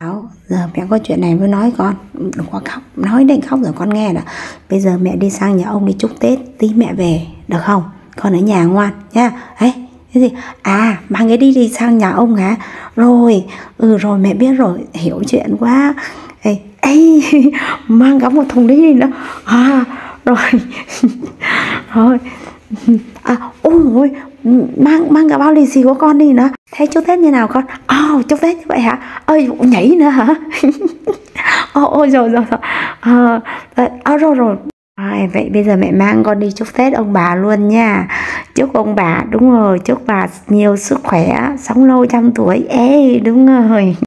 Bảo, giờ mẹ có chuyện này mới nói con. Đừng có khóc. Nói đến khóc rồi con nghe là Bây giờ mẹ đi sang nhà ông đi chúc Tết Tí mẹ về được không? Con ở nhà ngoan nha ấy cái gì? À mang cái đi đi sang nhà ông hả? Rồi ừ rồi mẹ biết rồi. Hiểu chuyện quá. Ê, ê mang cả một thùng đi nữa. À rồi. Rồi à ôi ôi mang mang cả bao lì xì của con đi nữa. Thế chúc tết như nào con? Ờ, Ồ oh, chúc tết như vậy hả? Ơi nhảy nữa hả? Ờ, ôi ôi ờ, rồi rồi rồi ờ à, rồi rồi. À, vậy bây giờ mẹ mang con đi chúc Tết ông bà luôn nha. Chúc ông bà, đúng rồi, chúc bà nhiều sức khỏe, sống lâu trăm tuổi. Ê, đúng rồi.